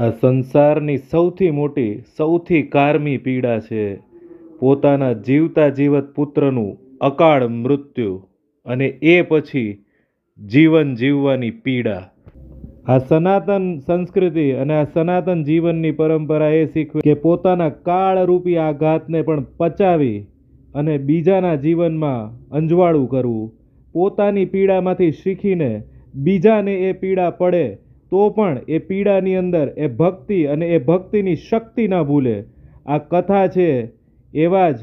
આ સંસારની સૌથી મોટી, સૌથી કારમી પીડા છે. પોતાના જીવતા જીવત પુત્રનું અકાળ મૃત્યુ અને એ પછી જીવન જીવવાની પીડા. આ સનાતન સંસ્કૃતિ અને આ સનાતન જીવનની પરંપરા એ શીખવે કે પોતાના કાળરૂપી આઘાતને પણ પચાવી અને બીજાના જીવનમાં અંજવાળું કરવું. પોતાની પીડામાંથી શીખીને બીજાને એ પીડા પડે તો પણ એ પીડાની અંદર, એ ભક્તિ અને એ ભક્તિની શક્તિ ન ભૂલે. આ કથા છે એવા જ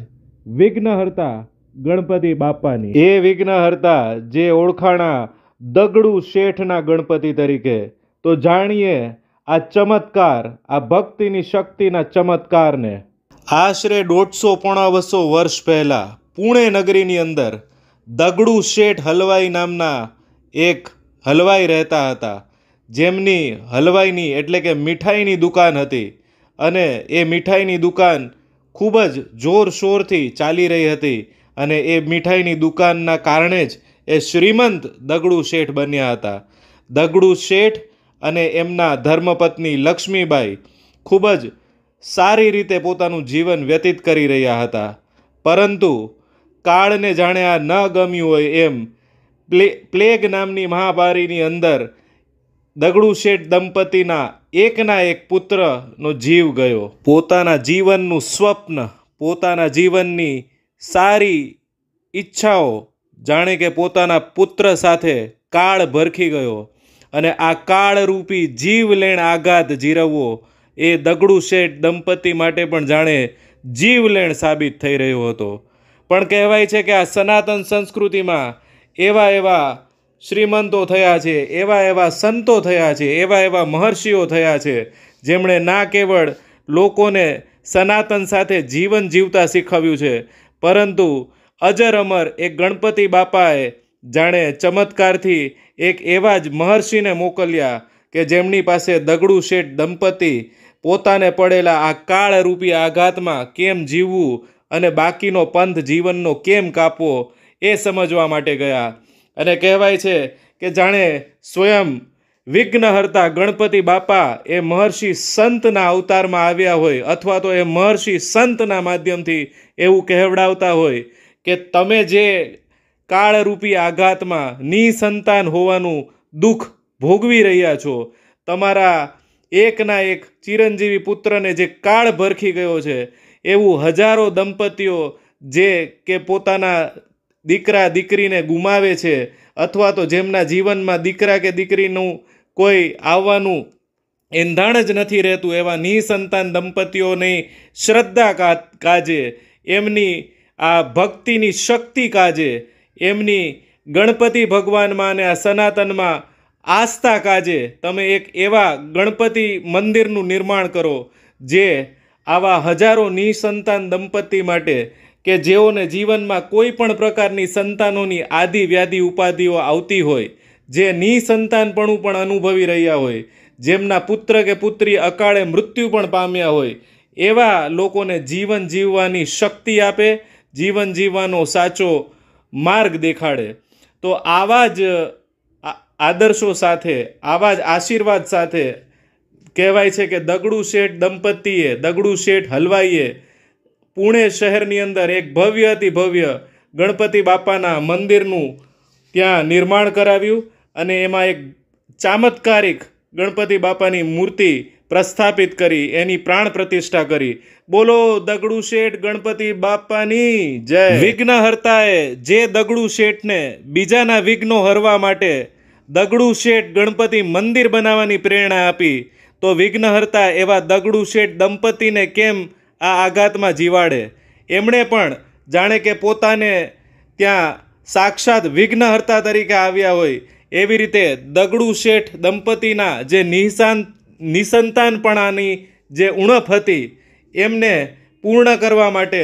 વિઘ્નહર્તા ગણપતિ બાપાની એ વિઘ્નહર્તા જે ઓળખાણા દગડુ શેઠના ગણપતિ તરીકે. તો જાણીએ આ ચમત્કાર, આ ભક્તિની શક્તિના ચમત્કારને. આશરે દોઢસો પોણા બસો વર્ષ પહેલાં પુણે નગરીની અંદર દગડુ શેઠ હલવાઈ નામના એક હલવાઈ રહેતા હતા. જેમની હલવાઈની એટલે કે મીઠાઈની દુકાન હતી અને એ મીઠાઈની દુકાન ખૂબ જ જોરશોરથી ચાલી રહી હતી અને એ મીઠાઈની દુકાનના કારણે જ એ શ્રીમંત દગડુ શેઠ બન્યા હતા. દગડુ શેઠ અને એમના ધર્મપત્ની લક્ષ્મીબાઈ ખૂબ જ સારી રીતે પોતાનું જીવન વ્યતીત કરી રહ્યા હતા. પરંતુ કાળને જાણે આ ન ગમ્યું હોય એમ પ્લે, પ્લેગ નામની મહામારીની અંદર દગડુ શેઠ દંપતીના એકના એક પુત્રનો જીવ ગયો. પોતાના જીવનનું સ્વપ્ન, પોતાના જીવનની સારી ઈચ્છાઓ જાણે કે પોતાના પુત્ર સાથે કાળ ભરખી ગયો અને આ કાળરૂપી જીવલેણ આઘાત જીરવવો એ દગડુ શેઠ દંપતી માટે પણ જાણે જીવલેણ સાબિત થઈ રહ્યો હતો. પણ કહેવાય છે કે આ સનાતન સંસ્કૃતિમાં એવા એવા શ્રીમંતો થયા છે, એવા એવા સંતો થયા છે, એવા એવા મહર્ષિઓ થયા છે, જેમણે ના કેવળ લોકોને સનાતન સાથે જીવન જીવતા શીખવ્યું છે, પરંતુ અજર અમર એક ગણપતિ બાપાએ જાણે ચમત્કારથી એક એવા જ મહર્ષિને મોકલ્યા કે જેમની પાસે દગડુ શેઠ દંપતી પોતાને પડેલા આ કાળરૂપી આઘાતમાં કેમ જીવવું અને બાકીનો પંથ જીવનનો કેમ કાપવો એ સમજવા માટે ગયા. અને કહેવાય છે કે જાણે સ્વયં વિઘ્નહર્તા ગણપતિ બાપા એ મહર્ષિ સંતના અવતારમાં આવ્યા હોય અથવા તો એ મહર્ષિ સંતના માધ્યમથી એવું કહેવડાવતા હોય કે તમે જે કાળરૂપી આઘાતમાં નિસંતાન હોવાનું દુઃખ ભોગવી રહ્યા છો, તમારા એકના એક ચિરંજીવી પુત્રને જે કાળ ભરખી ગયો છે, એવું હજારો દંપતીઓ જે કે પોતાના દીકરા દીકરીને ગુમાવે છે અથવા તો જેમના જીવનમાં દીકરા કે દીકરીનું કોઈ આવવાનું એંધાણ જ નથી રહેતું, એવા નિસંતાન દંપતીઓની શ્રદ્ધા કાજે, એમની આ ભક્તિની શક્તિ કાજે, એમની ગણપતિ ભગવાનમાં અને આ સનાતનમાં આસ્થા કાજે, તમે એક એવા ગણપતિ મંદિરનું નિર્માણ કરો, જે આવા હજારો નિસંતાન દંપતી માટે કે જેઓને જીવનમાં કોઈ પણ પ્રકારની સંતાનોની આદિ વ્યાધિ ઉપાધિઓ આવતી હોય, જે નિસંતાનપણું પણ અનુભવી રહ્યા હોય, જેમના પુત્ર કે પુત્રી અકાળે મૃત્યુ પણ પામ્યા હોય, એવા લોકોને જીવન જીવવાની શક્તિ આપે, જીવન જીવવાનો સાચો માર્ગ દેખાડે. તો આવા જ આદર્શો સાથે, આવા જ આશીર્વાદ સાથે કહેવાય છે કે દગડુ શેઠ દંપતીએ દગડુ શેઠ હલવાઈએ પુણે શહેરની અંદર એક ભવ્ય અતિ ભવ્ય ગણપતિ બાપાના મંદિરનું ત્યાં નિર્માણ કરાવ્યું અને એમાં એક ચામત્કારિક ગણપતિ બાપાની મૂર્તિ પ્રસ્થાપિત કરી, એની પ્રાણ પ્રતિષ્ઠા કરી. બોલો, દગડુ શેઠ ગણપતિ બાપાની જય. વિઘ્નહર્તાએ જે દગડુ શેઠને બીજાના વિઘ્નો હરવા માટે દગડુ શેઠ ગણપતિ મંદિર બનાવવાની પ્રેરણા આપી, તો વિઘ્નહર્તા એવા દગડુ શેઠ દંપતીને કેમ આ આઘાતમાં જીવાડે. એમણે પણ જાણે કે પોતાને ત્યાં સાક્ષાત વિઘ્નહર્તા તરીકે આવ્યા હોય, એવી રીતે દગડુ શેઠ દંપતીના જે નિસાન નિસંતાનપણાની જે ઉણપ હતી, એમને પૂર્ણ કરવા માટે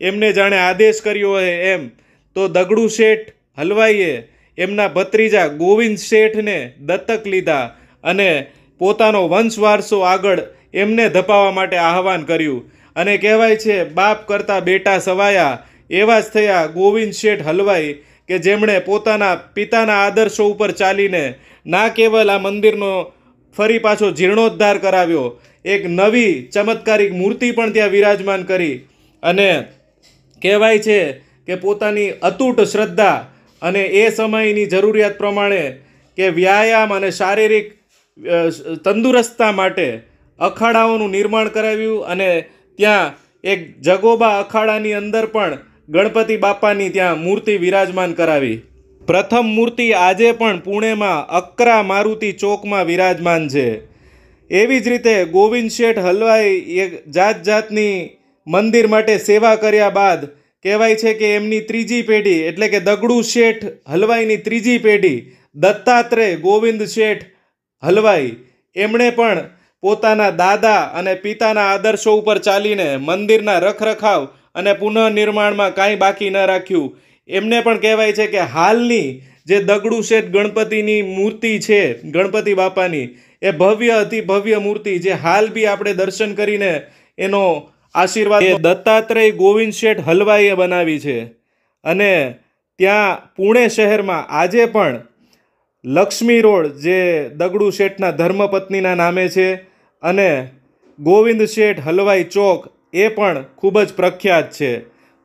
એમને જાણે આદેશ કર્યો હોય એમ, તો દગડુ શેઠ હલવાઈએ એમના ભત્રીજા ગોવિંદ શેઠને દત્તક લીધા અને પોતાનો વંશ વારસો આગળ એમને ધપાવવા માટે આહવાન કર્યું. અને કહેવાય છે, બાપ કરતાં બેટા સવાયા. એવા જ થયા ગોવિંદ શેઠ હલવાઈ, કે જેમણે પોતાના પિતાના આદર્શો ઉપર ચાલીને ના કેવલ આ મંદિરનો ફરી પાછો જીર્ણોદ્ધાર કરાવ્યો, એક નવી ચમત્કારિક મૂર્તિ પણ ત્યાં વિરાજમાન કરી. અને કહેવાય છે કે પોતાની અતૂટ શ્રદ્ધા અને એ સમયની જરૂરિયાત પ્રમાણે કે વ્યાયામ અને શારીરિક તંદુરસ્તા માટે અખાડાઓનું નિર્માણ કરાવ્યું અને ત્યાં એક જગોબા અખાડાની અંદર પણ ગણપતિ બાપાની ત્યાં મૂર્તિ વિરાજમાન કરાવી. પ્રથમ મૂર્તિ આજે પણ પુણેમાં અકરા મારુતિ ચોકમાં વિરાજમાન છે. એવી જ રીતે ગોવિંદ શેઠ હલવાઈ એક જાત જાતની મંદિર માટે સેવા કર્યા બાદ કહેવાય છે કે એમની ત્રીજી પેઢી, એટલે કે દગડુ શેઠ હલવાઈની ત્રીજી પેઢી, દત્તાત્રેય ગોવિંદ શેઠ હલવાઈ. એમણે પણ પોતાના દાદા અને પિતાના આદર્શો ઉપર ચાલીને મંદિરના રખરખાવ અને પુનઃનિર્માણમાં કાંઈ બાકી ન રાખ્યું. એમને પણ કહેવાય છે કે હાલની જે દગડુ શેઠ ગણપતિની મૂર્તિ છે, ગણપતિ બાપાની, એ ભવ્ય અતિ ભવ્ય મૂર્તિ જે હાલ બી આપણે દર્શન કરીને એનો આશીર્વાદ દત્તાત્રેય ગોવિંદ શેઠ હલવાઈએ બનાવી છે. અને ત્યાં પુણે શહેરમાં આજે પણ લક્ષ્મી રોડ જે દગડુ શેઠના ધર્મપત્નીના નામે છે અને ગોવિંદ શેઠ હલવાઈ ચોક એ પણ ખૂબ જ પ્રખ્યાત છે.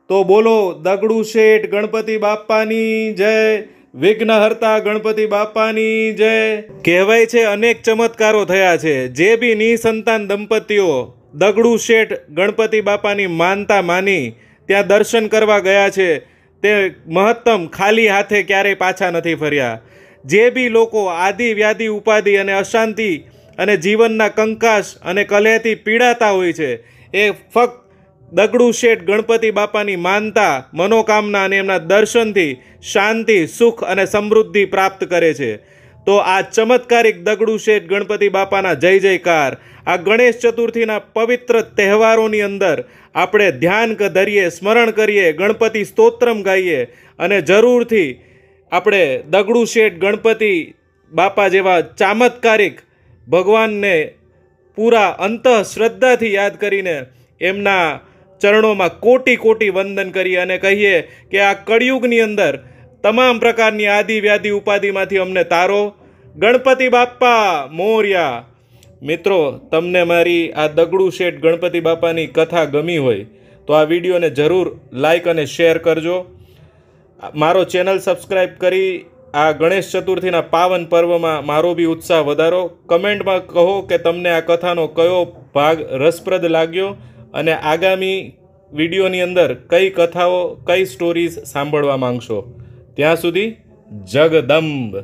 તો બોલો, દગડુ શેઠ ગણપતિ બાપાની જય, વિઘ્નહર્તા ગણપતિ બાપાની જય. કહેવાય છે અનેક ચમત્કારો થયા છે. જે બી નિસંતાન દંપતીઓ દગડુ શેઠ ગણપતિ બાપાની માનતા માની ત્યાં દર્શન કરવા ગયા છે, તે મહત્તમ ખાલી હાથે ક્યારેય પાછા નથી ફર્યા. જે બી લોકો આદિ વ્યાધિ ઉપાધિ અને અશાંતિ અને જીવનના કંકાશ અને કલેથી પીડાતા હોય છે. એ ફક્ત દગડુ શેઠ ગણપતિ બાપાની માનતા, મનોકામના અને એમના દર્શનથી શાંતિ, સુખ અને સમૃદ્ધિ પ્રાપ્ત કરે છે. તો આ ચમત્કારિક દગડુ શેઠ ગણપતિ બાપાના જય જયકાર, આ ગણેશ ચતુર્થીના પવિત્ર તહેવારોની અંદર આપણે ધ્યાન ધરીએ, સ્મરણ કરીએ, ગણપતિ સ્તોત્રમ ગાઈએ અને જરૂરથી આપણે દગડુ શેઠ ગણપતિ બાપા જેવા ચામત્કારિક ભગવાનને પૂરા અંત શ્રદ્ધાથી યાદ કરીને એમના ચરણોમાં કોટી કોટી વંદન કરી અને કહીએ કે આ કળિયુગની અંદર તમામ પ્રકારની આદિ વ્યાધિ ઉપાધિમાંથી અમને તારો. ગણપતિ બાપ્પા, મોર્યા. મિત્રો, તમને મારી આ દગડુ શેઠ ગણપતિ બાપાની કથા ગમી હોય તો આ વિડીયોને જરૂર લાઈક અને શેર કરજો. મારો ચેનલ સબસ્ક્રાઈબ કરી આ ગણેશ ચતુર્થીના પાવન પર્વમાં મારો બી ઉત્સાહ વધારો. કમેન્ટમાં કહો કે તમને આ કથાનો કયો ભાગ રસપ્રદ લાગ્યો અને આગામી વિડીયોની અંદર કઈ કથાઓ, કઈ સ્ટોરીઝ સાંભળવા માંગશો. ત્યાં સુધી જગદંબ.